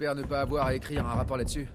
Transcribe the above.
J'espère ne pas avoir à écrire un rapport là-dessus.